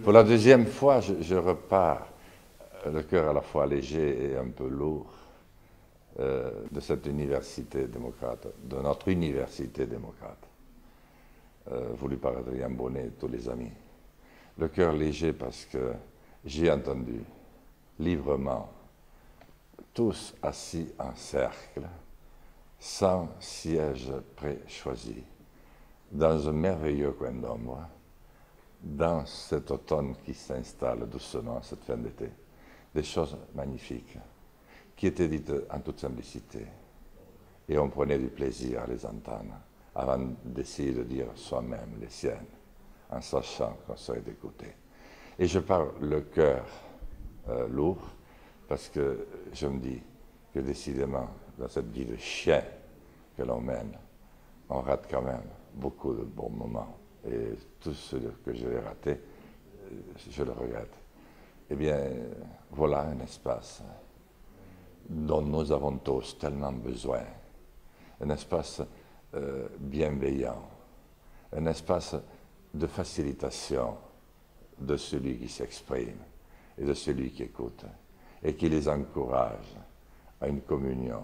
Pour la deuxième fois, je, repars euh, le cœur à la fois léger et un peu lourd euh, de cette université démocrate, de notre université démocrate, euh, voulu par Adrien Bonnet et tous les amis. Le cœur léger parce que j'ai entendu librement, tous assis en cercle, sans siège pré-choisi, dans un merveilleux coin d'ombre, dans cet automne qui s'installe doucement, cette fin d'été, des choses magnifiques qui étaient dites en toute simplicité. Et on prenait du plaisir à les entendre avant d'essayer de dire soi-même les siennes, en sachant qu'on serait écouté. Et je parle le cœur euh, lourd parce que je me dis que décidément, dans cette vie de chien que l'on mène, on rate quand même beaucoup de bons moments et tout ce que je vais raté, euh, je le regrette. Eh bien, voilà un espace dont nous avons tous tellement besoin. Un espace euh, bienveillant, un espace de facilitation de celui qui s'exprime et de celui qui écoute, et qui les encourage à une communion.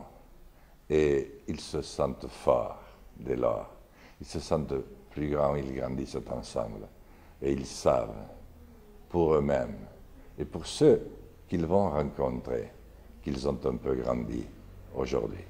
Et ils se sentent forts dès lors, ils se sentent plus grands, ils grandissent ensemble. Et ils savent, pour eux-mêmes et pour ceux qu'ils vont rencontrer, qu'ils ont un peu grandi aujourd'hui.